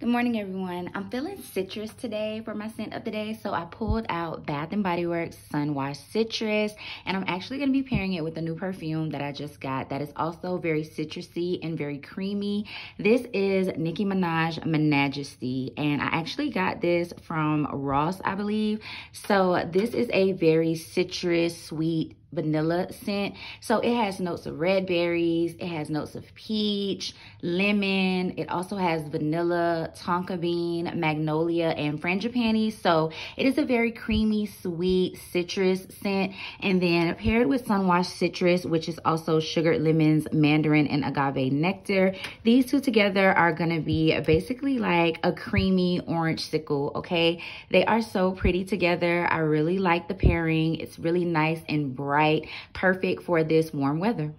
Good morning, everyone. I'm feeling citrus today for my scent of the day, so I pulled out Bath & Body Works Sun Wash Citrus, and I'm actually going to be pairing it with a new perfume that I just got that is also very citrusy and very creamy. This is Nicki Minaj Minajesty, and I actually got this from Ross, I believe. So this is a very citrus, sweet, vanilla scent. So it has notes of red berries, it has notes of peach, lemon, it also has vanilla, tonka bean, magnolia, and frangipani. So it is a very creamy, sweet citrus scent. And then paired with Sunwash Citrus, which is also sugared lemons, mandarin, and agave nectar. These two together are gonna be basically like a creamy orange sickle, okay? They are so pretty together. I really like the pairing. It's really nice and bright perfect for this warm weather.